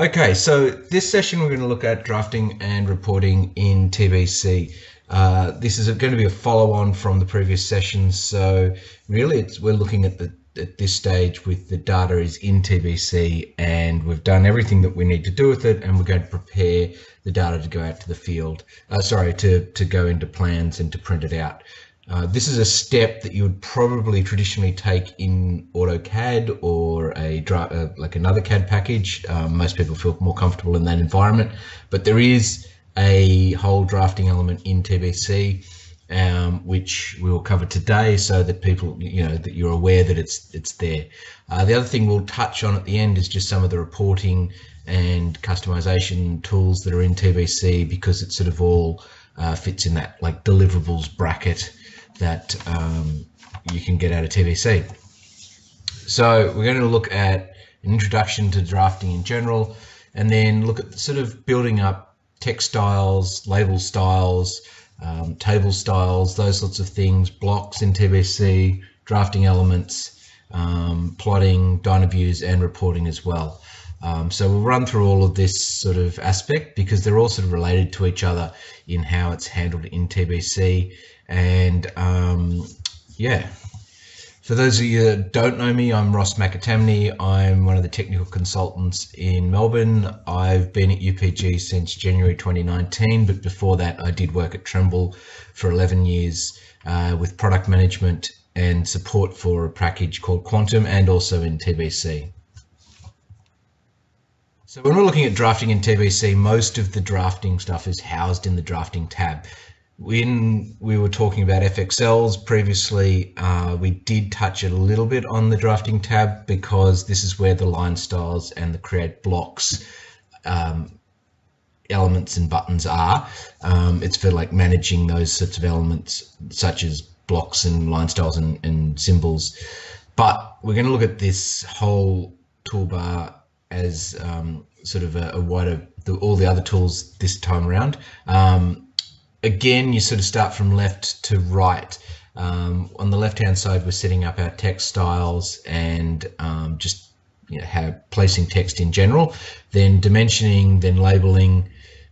Okay, so this session we're going to look at drafting and reporting in TBC. Uh, this is going to be a follow-on from the previous session, so really we're looking at the at this stage with the data is in TBC and we've done everything that we need to do with it and we're going to prepare the data to go out to the field, uh, sorry, to, to go into plans and to print it out. Uh, this is a step that you would probably traditionally take in AutoCAD or a uh, like another CAD package. Um, most people feel more comfortable in that environment, but there is a whole drafting element in TBC, um, which we will cover today, so that people, you know, that you're aware that it's it's there. Uh, the other thing we'll touch on at the end is just some of the reporting and customization tools that are in TBC because it sort of all uh, fits in that like deliverables bracket that um, you can get out of TBC. So we're going to look at an introduction to drafting in general, and then look at sort of building up text styles, label styles, um, table styles, those sorts of things, blocks in TBC, drafting elements, um, plotting, Dynaviews, and reporting as well. Um, so we'll run through all of this sort of aspect because they're all sort of related to each other in how it's handled in TBC and um, yeah, for those of you that don't know me, I'm Ross McAtamney. I'm one of the technical consultants in Melbourne. I've been at UPG since January 2019, but before that, I did work at Trimble for 11 years uh, with product management and support for a package called Quantum and also in TBC. So when we're looking at drafting in TBC, most of the drafting stuff is housed in the drafting tab when we were talking about FXLs previously, uh, we did touch a little bit on the drafting tab because this is where the line styles and the create blocks um, elements and buttons are. Um, it's for like managing those sorts of elements such as blocks and line styles and, and symbols. But we're going to look at this whole toolbar as um, sort of a, a wider, the, all the other tools this time around. Um, again, you sort of start from left to right. Um, on the left hand side, we're setting up our text styles and um, just you know, placing text in general, then dimensioning, then labeling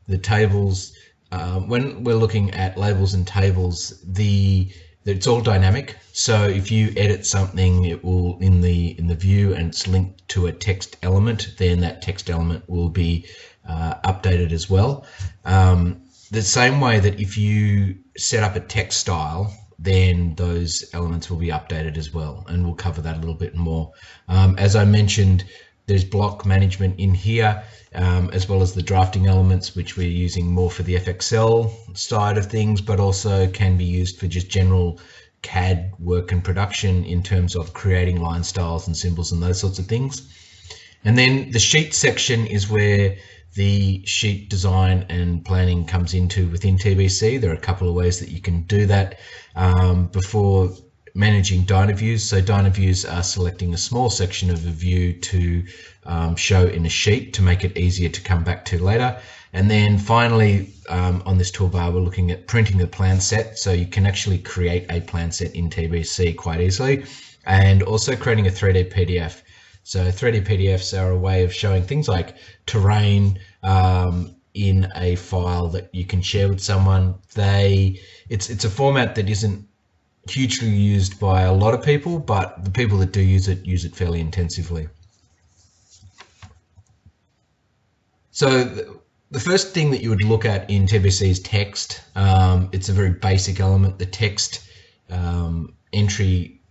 the tables. Uh, when we're looking at labels and tables, the it's all dynamic. So if you edit something, it will in the in the view and it's linked to a text element, then that text element will be uh, updated as well. Um, the same way that if you set up a text style, then those elements will be updated as well. And we'll cover that a little bit more. Um, as I mentioned, there's block management in here, um, as well as the drafting elements, which we're using more for the FXL side of things, but also can be used for just general CAD work and production in terms of creating line styles and symbols and those sorts of things. And then the sheet section is where the sheet design and planning comes into within TBC. There are a couple of ways that you can do that um, before managing Dynaviews. So Dynaviews are selecting a small section of a view to um, show in a sheet to make it easier to come back to later. And then finally, um, on this toolbar, we're looking at printing the plan set. So you can actually create a plan set in TBC quite easily and also creating a 3D PDF. So 3D PDFs are a way of showing things like terrain um, in a file that you can share with someone. They it's it's a format that isn't hugely used by a lot of people, but the people that do use it use it fairly intensively. So the first thing that you would look at in TBC is text. Um, it's a very basic element. The text um, entry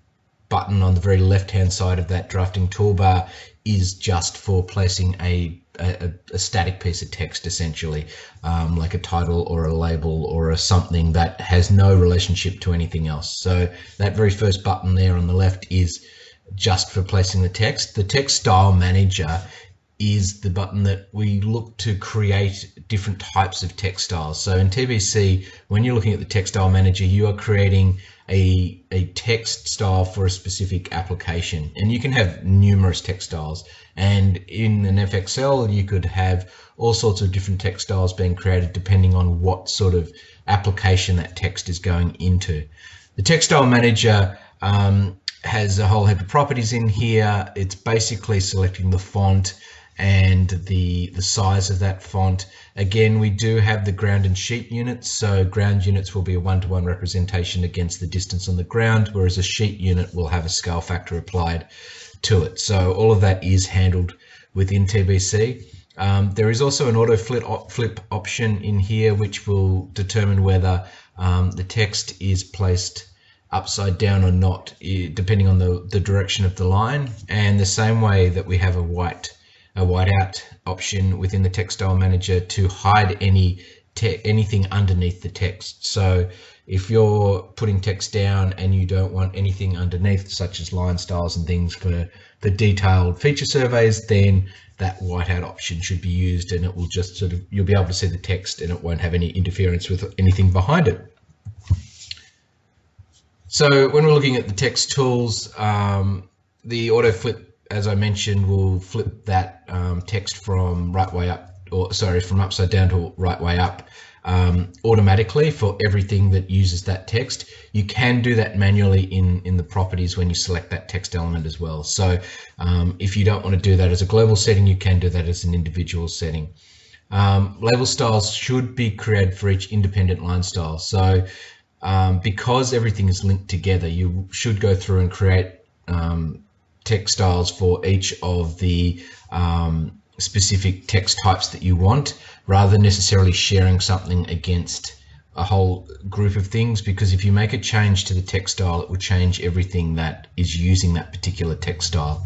button on the very left hand side of that drafting toolbar is just for placing a, a, a static piece of text essentially um, like a title or a label or a something that has no relationship to anything else so that very first button there on the left is just for placing the text the text style manager is the button that we look to create different types of text styles. So in TBC, when you're looking at the text style manager, you are creating a, a text style for a specific application. And you can have numerous text styles. And in an FXL, you could have all sorts of different text styles being created depending on what sort of application that text is going into. The text style manager um, has a whole heap of properties in here. It's basically selecting the font, and the the size of that font. Again, we do have the ground and sheet units. So ground units will be a one-to-one representation against the distance on the ground, whereas a sheet unit will have a scale factor applied to it. So all of that is handled within TBC. Um, there is also an auto flip, op flip option in here, which will determine whether um, the text is placed upside down or not, depending on the, the direction of the line. And the same way that we have a white a whiteout option within the text style manager to hide any anything underneath the text. So if you're putting text down and you don't want anything underneath, such as line styles and things for the detailed feature surveys, then that whiteout option should be used and it will just sort of, you'll be able to see the text and it won't have any interference with anything behind it. So when we're looking at the text tools, um, the auto flip, as I mentioned, we'll flip that um, text from right way up, or sorry, from upside down to right way up um, automatically for everything that uses that text. You can do that manually in, in the properties when you select that text element as well. So um, if you don't want to do that as a global setting, you can do that as an individual setting. Um, label styles should be created for each independent line style. So um, because everything is linked together, you should go through and create um, text styles for each of the um, specific text types that you want, rather than necessarily sharing something against a whole group of things. Because if you make a change to the text style it will change everything that is using that particular text style.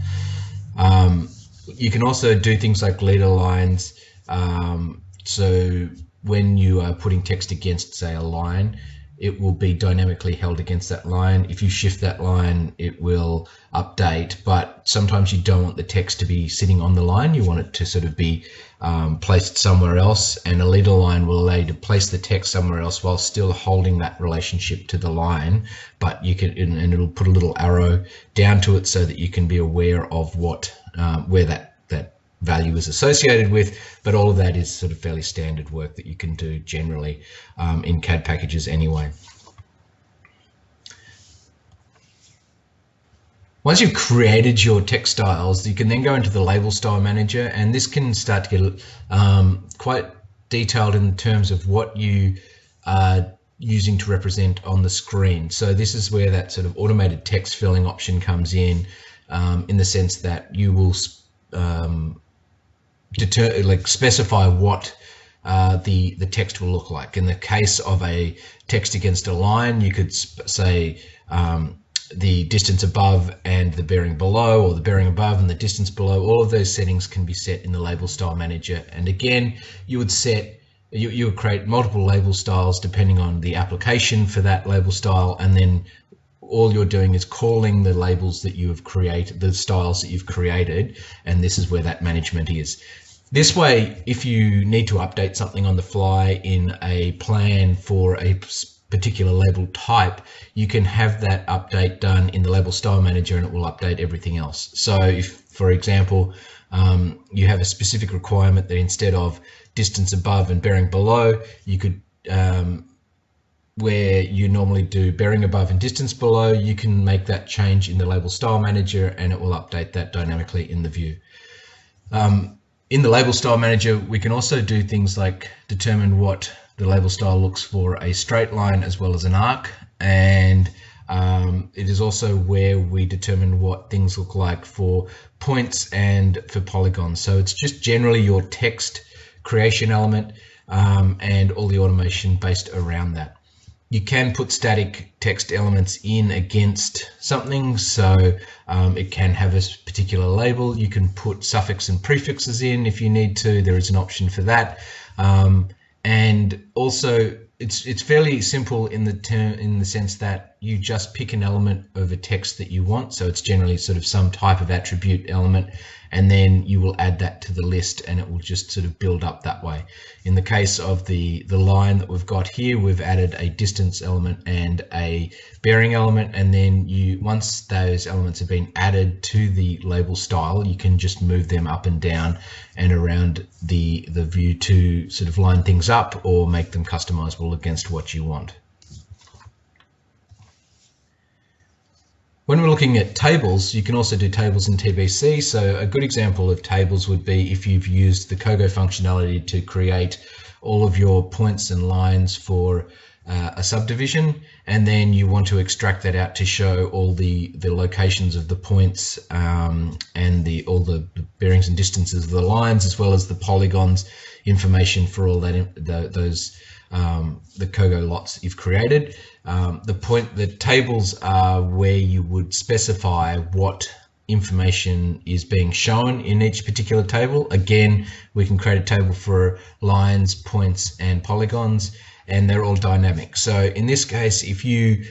Um, you can also do things like leader lines. Um, so when you are putting text against, say, a line, it will be dynamically held against that line. If you shift that line, it will update, but sometimes you don't want the text to be sitting on the line. You want it to sort of be um, placed somewhere else, and a leader line will allow you to place the text somewhere else while still holding that relationship to the line. But you can, and it'll put a little arrow down to it so that you can be aware of what, um, where that value is associated with, but all of that is sort of fairly standard work that you can do generally um, in CAD packages anyway. Once you've created your text styles, you can then go into the label style manager and this can start to get um, quite detailed in terms of what you are using to represent on the screen. So this is where that sort of automated text filling option comes in, um, in the sense that you will um, deter like specify what uh, the the text will look like. In the case of a text against a line, you could say um, the distance above and the bearing below, or the bearing above and the distance below. All of those settings can be set in the label style manager. And again, you would set you, you would create multiple label styles depending on the application for that label style, and then all you're doing is calling the labels that you have created, the styles that you've created, and this is where that management is. This way, if you need to update something on the fly in a plan for a particular label type, you can have that update done in the label style manager and it will update everything else. So if, for example, um, you have a specific requirement that instead of distance above and bearing below, you could um, where you normally do bearing above and distance below, you can make that change in the label style manager and it will update that dynamically in the view. Um, in the label style manager, we can also do things like determine what the label style looks for a straight line as well as an arc. And um, it is also where we determine what things look like for points and for polygons. So it's just generally your text creation element um, and all the automation based around that you can put static text elements in against something so um, it can have a particular label. You can put suffix and prefixes in if you need to. There is an option for that. Um, and also it's it's fairly simple in the term in the sense that you just pick an element of a text that you want so it's generally sort of some type of attribute element and then you will add that to the list and it will just sort of build up that way. In the case of the, the line that we've got here, we've added a distance element and a bearing element and then you once those elements have been added to the label style, you can just move them up and down and around the, the view to sort of line things up or make them customizable against what you want. When we're looking at tables, you can also do tables in TBC. So a good example of tables would be if you've used the COGO functionality to create all of your points and lines for uh, a subdivision, and then you want to extract that out to show all the the locations of the points um, and the all the bearings and distances of the lines, as well as the polygons information for all that the, those um, the COGO lots you've created. Um, the point, the tables are where you would specify what information is being shown in each particular table. Again, we can create a table for lines, points, and polygons, and they're all dynamic. So in this case, if you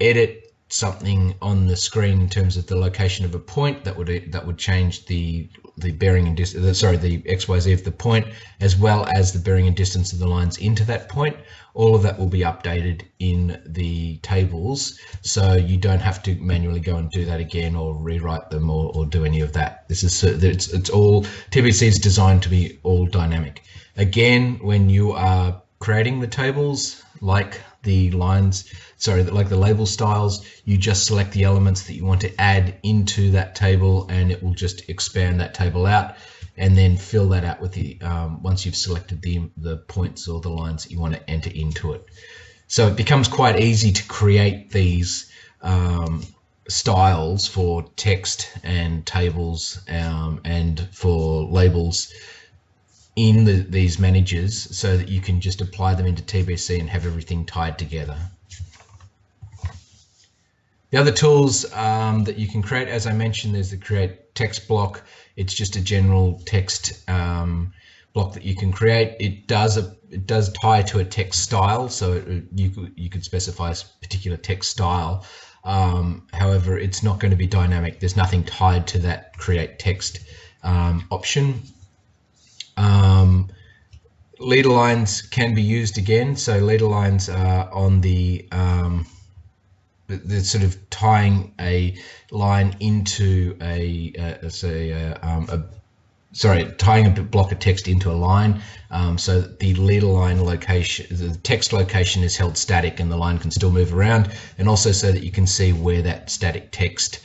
edit something on the screen in terms of the location of a point that would that would change the the bearing and distance sorry the xyz of the point as well as the bearing and distance of the lines into that point. All of that will be updated in the tables. So you don't have to manually go and do that again or rewrite them or, or do any of that. This is it's, it's all tbc is designed to be all dynamic. Again when you are creating the tables like the lines, sorry, like the label styles, you just select the elements that you want to add into that table and it will just expand that table out and then fill that out with the, um, once you've selected the, the points or the lines that you want to enter into it. So it becomes quite easy to create these um, styles for text and tables um, and for labels in the, these managers so that you can just apply them into TBC and have everything tied together. The other tools um, that you can create, as I mentioned, there's the create text block. It's just a general text um, block that you can create. It does a, it does tie to a text style, so it, you could you could specify a particular text style. Um, however, it's not going to be dynamic. There's nothing tied to that create text um, option. Um, leader lines can be used again. So leader lines are on the, um, the, sort of tying a line into a, uh, say, a, um, a, sorry, tying a block of text into a line um, so the leader line location, the text location is held static and the line can still move around. And also so that you can see where that static text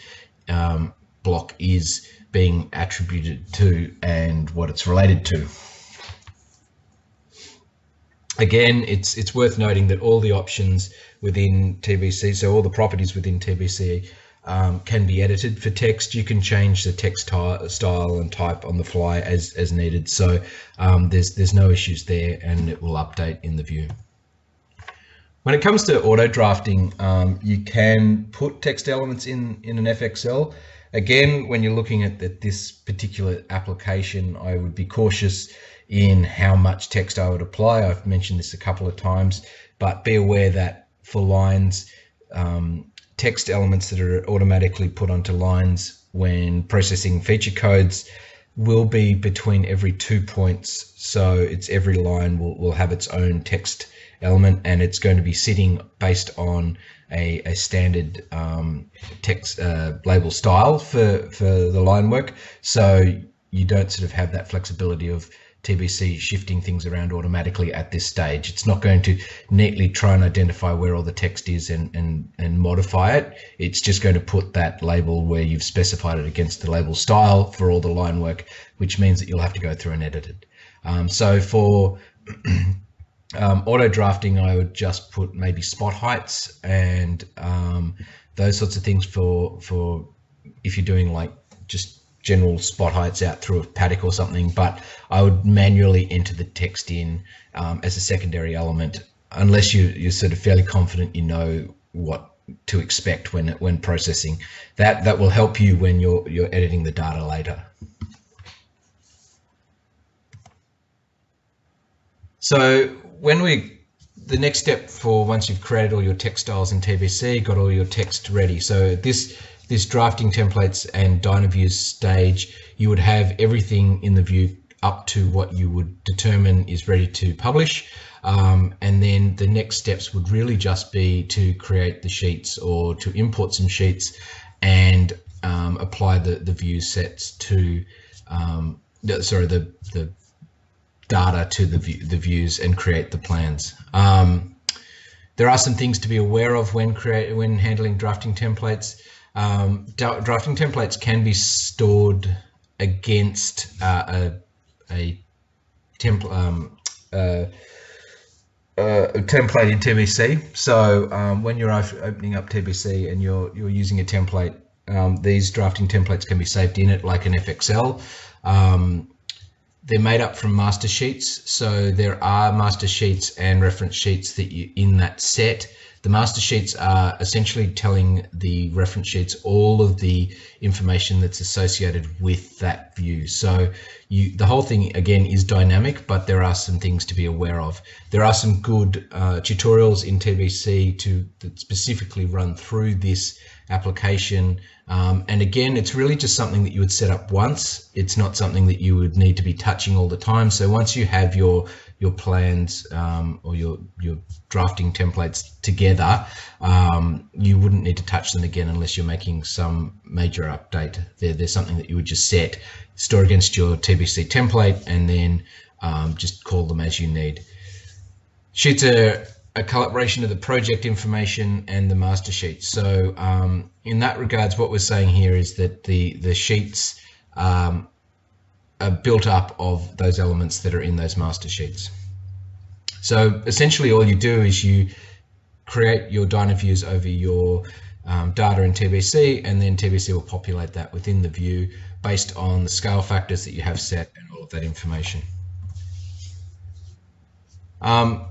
um, block is being attributed to and what it's related to. Again, it's it's worth noting that all the options within TBC, so all the properties within TBC um, can be edited for text. You can change the text style and type on the fly as, as needed. So um, there's there's no issues there and it will update in the view. When it comes to auto drafting, um, you can put text elements in, in an FXL Again, when you're looking at the, this particular application, I would be cautious in how much text I would apply. I've mentioned this a couple of times, but be aware that for lines, um, text elements that are automatically put onto lines when processing feature codes will be between every two points. So it's every line will, will have its own text element and it's going to be sitting based on a, a standard um, text uh, label style for, for the line work. So you don't sort of have that flexibility of TBC shifting things around automatically at this stage. It's not going to neatly try and identify where all the text is and, and, and modify it. It's just going to put that label where you've specified it against the label style for all the line work, which means that you'll have to go through and edit it. Um, so for um, auto drafting, I would just put maybe spot heights and um, those sorts of things for for if you're doing like just general spot heights out through a paddock or something. But I would manually enter the text in um, as a secondary element unless you you're sort of fairly confident you know what to expect when when processing. That that will help you when you're you're editing the data later. So when we, the next step for once you've created all your text styles in TBC, got all your text ready. So this this drafting templates and Dynaviews stage, you would have everything in the view up to what you would determine is ready to publish. Um, and then the next steps would really just be to create the sheets or to import some sheets and um, apply the, the view sets to, um, sorry, the, the data to the, view, the views and create the plans. Um, there are some things to be aware of when create when handling drafting templates. um, drafting templates can be stored against uh, a, a template um, uh, uh, template in TBC. So um, when you're opening up TBC and you're you're using a template, um, these drafting templates can be saved in it like an FXL. Um, they're made up from master sheets, so there are master sheets and reference sheets that you in that set. The master sheets are essentially telling the reference sheets all of the information that's associated with that view. So you, the whole thing again is dynamic, but there are some things to be aware of. There are some good uh, tutorials in TBC to that specifically run through this application. Um, and again, it's really just something that you would set up once. It's not something that you would need to be touching all the time. So once you have your your plans um, or your your drafting templates together, um, you wouldn't need to touch them again unless you're making some major update. They're, they're something that you would just set, store against your TBC template, and then um, just call them as you need. Sheets are a collaboration of the project information and the master sheet. So um, in that regards, what we're saying here is that the, the sheets um, are built up of those elements that are in those master sheets. So essentially all you do is you create your views over your um, data in TBC and then TBC will populate that within the view based on the scale factors that you have set and all of that information. Um,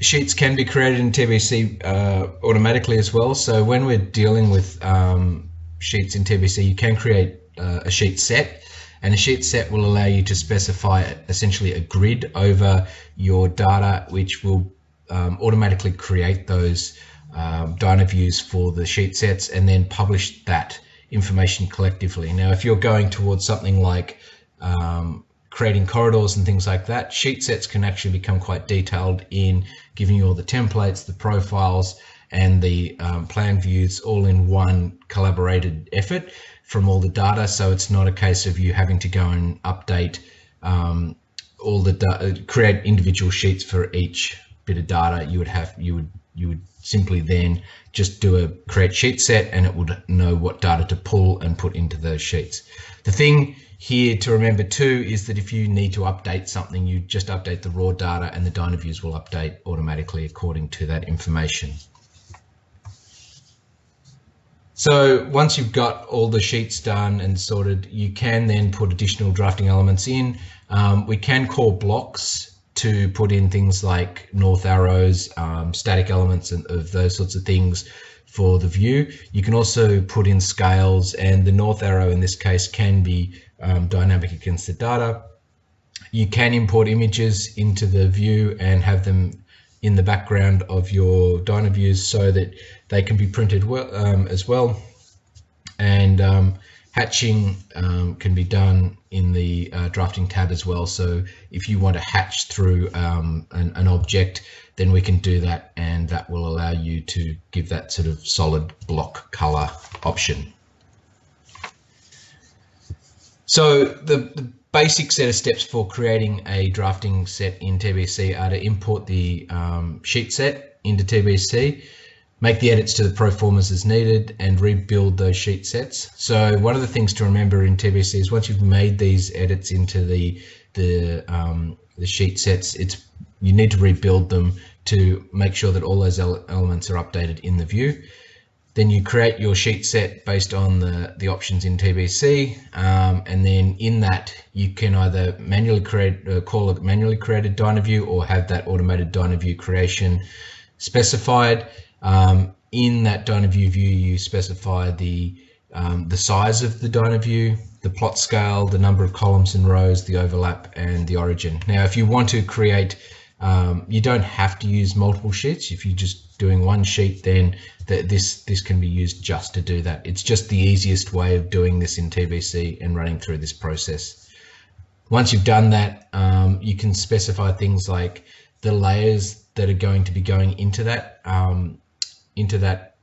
sheets can be created in TBC uh, automatically as well. So when we're dealing with um, sheets in TBC, you can create uh, a sheet set and a sheet set will allow you to specify essentially a grid over your data, which will um, automatically create those um, views for the sheet sets and then publish that information collectively. Now, if you're going towards something like um, creating corridors and things like that, sheet sets can actually become quite detailed in giving you all the templates, the profiles, and the um, plan views all in one collaborated effort from all the data. So it's not a case of you having to go and update um, all the create individual sheets for each bit of data. You would have you would you would simply then just do a create sheet set and it would know what data to pull and put into those sheets. The thing here to remember too is that if you need to update something, you just update the raw data and the Dynaviews will update automatically according to that information. So once you've got all the sheets done and sorted, you can then put additional drafting elements in. Um, we can call blocks to put in things like north arrows, um, static elements and of those sorts of things for the view. You can also put in scales and the north arrow in this case can be um, dynamic against the data. You can import images into the view and have them in the background of your Dynaviews so that they can be printed well, um, as well. And um, hatching um, can be done in the uh, drafting tab as well. So if you want to hatch through um, an, an, object, then we can do that and that will allow you to give that sort of solid block color option. So the, the basic set of steps for creating a drafting set in TBC are to import the um, sheet set into TBC, make the edits to the pro formas as needed, and rebuild those sheet sets. So one of the things to remember in TBC is once you've made these edits into the the um, the sheet sets, it's you need to rebuild them to make sure that all those elements are updated in the view. Then you create your sheet set based on the, the options in TBC. Um, and then in that, you can either manually create, uh, call a manually created Dynaview or have that automated Dynaview creation specified. Um, in that Dynaview view, you specify the, um, the size of the Dynaview, the plot scale, the number of columns and rows, the overlap, and the origin. Now, if you want to create um, you don't have to use multiple sheets. If you're just doing one sheet, then this, this can be used just to do that. It's just the easiest way of doing this in TBC and running through this process. Once you've done that, um, you can specify things like the layers that are going to be going into that um, into that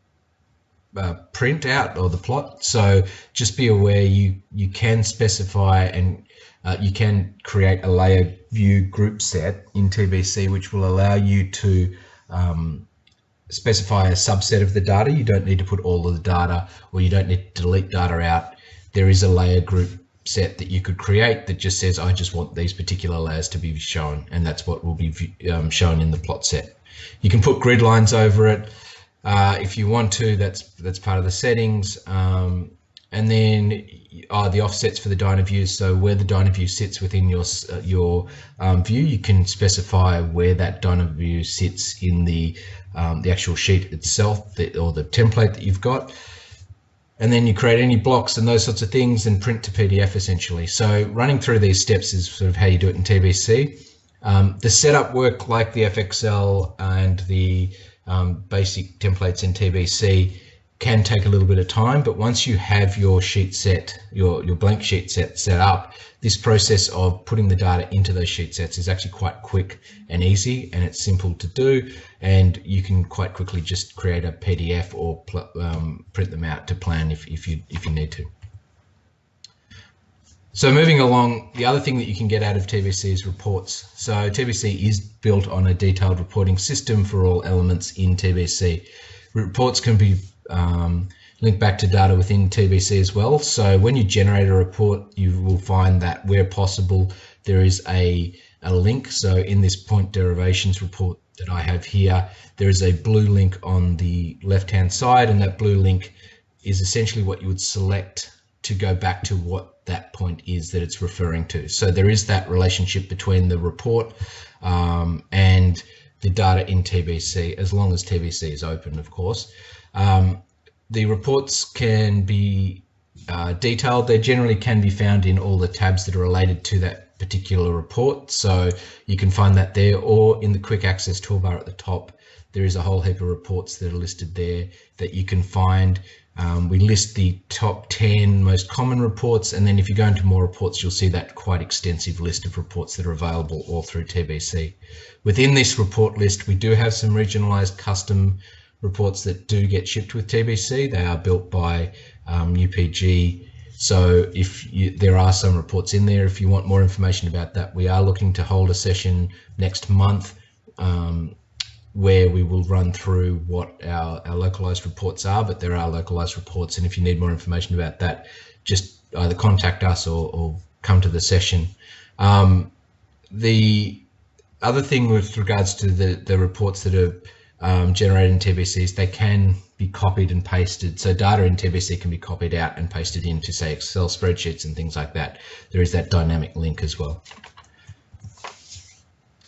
uh, print out or the plot. So just be aware you you can specify and uh, you can create a layer view group set in TBC, which will allow you to um, specify a subset of the data. You don't need to put all of the data or you don't need to delete data out. There is a layer group set that you could create that just says, I just want these particular layers to be shown. And that's what will be um, shown in the plot set. You can put grid lines over it. Uh, if you want to, that's that's part of the settings. Um, and then uh, the offsets for the Dynaview. So where the Dynaview sits within your uh, your um, view, you can specify where that Dynaview sits in the um, the actual sheet itself, or the template that you've got. And then you create any blocks and those sorts of things and print to PDF essentially. So running through these steps is sort of how you do it in TBC. Um, the setup work like the FXL and the um, basic templates in TBC can take a little bit of time, but once you have your sheet set, your, your blank sheet set set up, this process of putting the data into those sheet sets is actually quite quick and easy and it's simple to do and you can quite quickly just create a PDF or um, print them out to plan if, if, you, if you need to. So moving along, the other thing that you can get out of TBC is reports. So TBC is built on a detailed reporting system for all elements in TBC. Reports can be um, linked back to data within TBC as well. So when you generate a report, you will find that where possible, there is a, a link. So in this point derivations report that I have here, there is a blue link on the left-hand side, and that blue link is essentially what you would select to go back to what that point is that it's referring to. So there is that relationship between the report um, and the data in TBC, as long as TBC is open, of course. Um, the reports can be uh, detailed. They generally can be found in all the tabs that are related to that particular report. So you can find that there or in the quick access toolbar at the top. There is a whole heap of reports that are listed there that you can find um, we list the top 10 most common reports, and then if you go into more reports, you'll see that quite extensive list of reports that are available all through TBC. Within this report list, we do have some regionalized custom reports that do get shipped with TBC. They are built by um, UPG. So if you, there are some reports in there, if you want more information about that, we are looking to hold a session next month um, where we will run through what our, our localized reports are, but there are localized reports. And if you need more information about that, just either contact us or, or come to the session. Um, the other thing with regards to the, the reports that are um, generated in TBCs, they can be copied and pasted. So data in TBC can be copied out and pasted into, say, Excel spreadsheets and things like that. There is that dynamic link as well.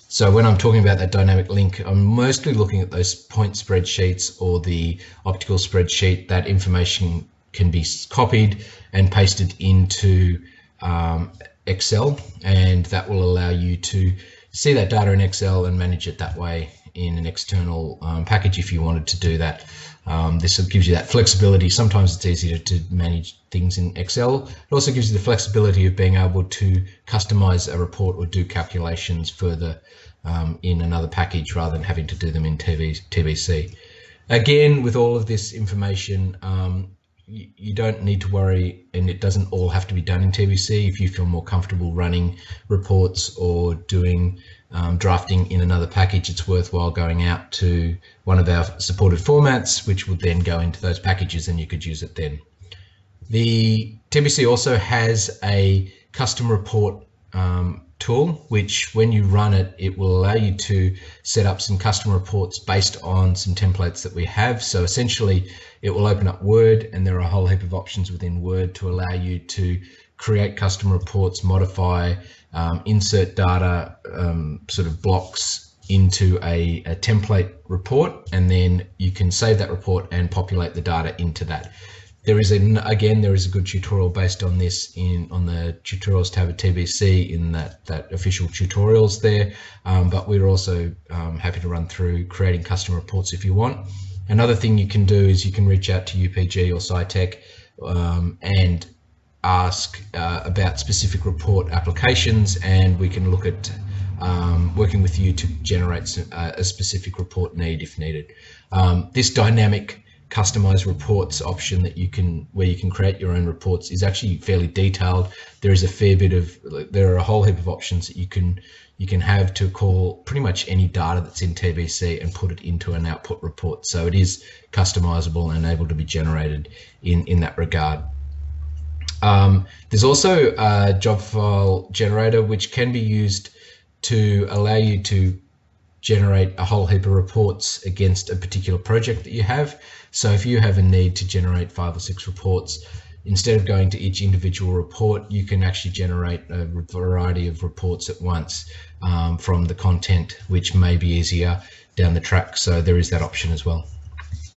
So when I'm talking about that dynamic link, I'm mostly looking at those point spreadsheets or the optical spreadsheet. That information can be copied and pasted into um, Excel, and that will allow you to see that data in Excel and manage it that way in an external um, package if you wanted to do that. Um, this gives you that flexibility. Sometimes it's easier to manage things in Excel. It also gives you the flexibility of being able to customize a report or do calculations further um, in another package rather than having to do them in TV, TBC. Again, with all of this information, um, you, you, don't need to worry and it doesn't all have to be done in TBC. If you feel more comfortable running reports or doing um, drafting in another package, it's worthwhile going out to one of our supported formats, which would then go into those packages and you could use it then. The TBC also has a custom report um, tool, which when you run it, it will allow you to set up some custom reports based on some templates that we have. So essentially, it will open up Word, and there are a whole heap of options within Word to allow you to create custom reports, modify, um, insert data, um, sort of blocks into a, a template report, and then you can save that report and populate the data into that. There is a, again, there is a good tutorial based on this in on the tutorials tab at TBC in that, that official tutorials there, um, but we're also um, happy to run through creating custom reports if you want. Another thing you can do is you can reach out to UPG or SITECH um, and ask uh, about specific report applications and we can look at um, working with you to generate uh, a specific report need if needed. Um, this dynamic customized reports option that you can where you can create your own reports is actually fairly detailed. There is a fair bit of there are a whole heap of options that you can you can have to call pretty much any data that's in TBC and put it into an output report. So it is customizable and able to be generated in in that regard. Um, there's also a job file generator which can be used to allow you to generate a whole heap of reports against a particular project that you have. So if you have a need to generate five or six reports, instead of going to each individual report, you can actually generate a variety of reports at once um, from the content, which may be easier down the track. So there is that option as well.